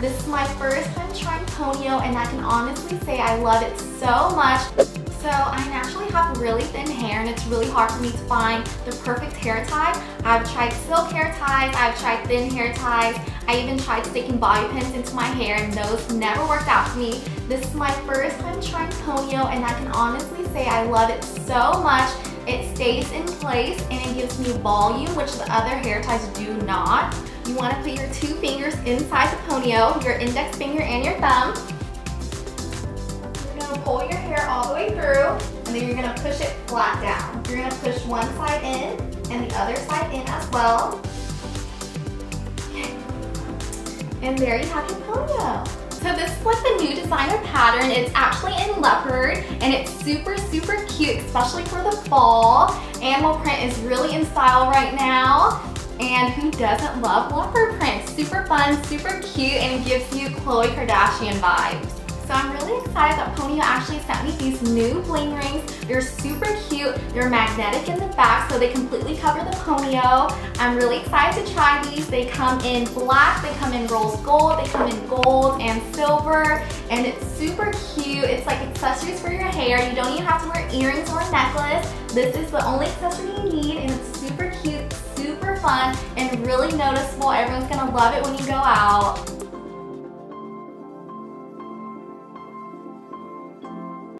This is my first time trying Ponyo and I can honestly say I love it so much. So I naturally have really thin hair and it's really hard for me to find the perfect hair tie. I've tried silk hair ties, I've tried thin hair ties, I even tried sticking bobby pins into my hair and those never worked out for me. This is my first time trying Ponyo and I can honestly say I love it so much. It stays in place and it gives me volume, which the other hair ties do not. You want to put your two fingers inside the Ponyo, your index finger and your thumb. You're going to pull your hair all the way through and then you're going to push it flat down. You're going to push one side in and the other side in as well. And there you have your Ponyo. So this is like the new designer pattern. It's actually in leopard and it's super, super cute, especially for the fall. Animal print is really in style right now. And who doesn't love leopard print? Super fun, super cute, and gives you Khloe Kardashian vibes. So I'm really excited that Ponyo actually sent me these new bling rings. They're super cute. They're magnetic in the back so they completely cover the Ponyo. I'm really excited to try these. They come in black, they come in rose gold, they come in gold and silver and it's super cute. It's like accessories for your hair. You don't even have to wear earrings or a necklace. This is the only accessory you need and it's super cute, fun, and really noticeable. Everyone's gonna love it when you go out.